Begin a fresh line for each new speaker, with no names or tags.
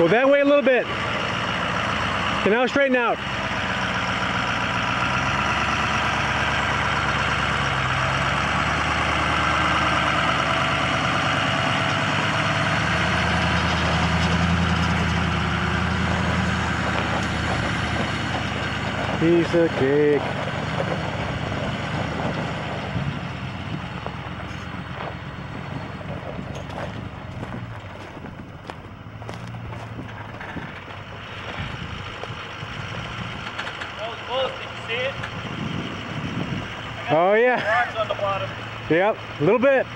Go that way a little bit. And now straighten out. Piece of cake.
See it?
Oh yeah.
Rocks on the bottom.
Yep, a little bit.